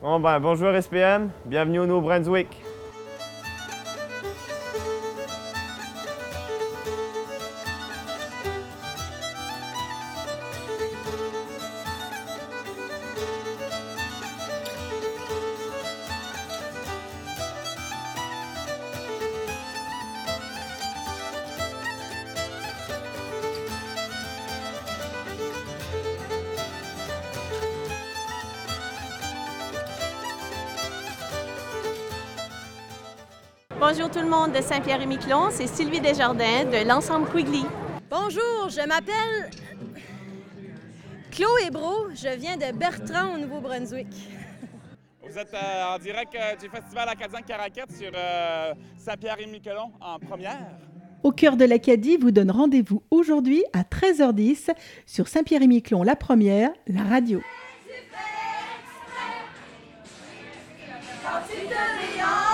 Bon ben, bonjour SPM, bienvenue au New Brunswick. Bonjour tout le monde de Saint-Pierre-et-Miquelon, c'est Sylvie Desjardins de l'ensemble Quigley. Bonjour, je m'appelle Chloé Bro, je viens de Bertrand au Nouveau-Brunswick. Vous êtes euh, en direct euh, du Festival Acadien Caraquette sur euh, Saint-Pierre-et-Miquelon en première. Au cœur de l'Acadie vous donne rendez-vous aujourd'hui à 13h10 sur Saint-Pierre-et-Miquelon, la première, la radio. Quand tu te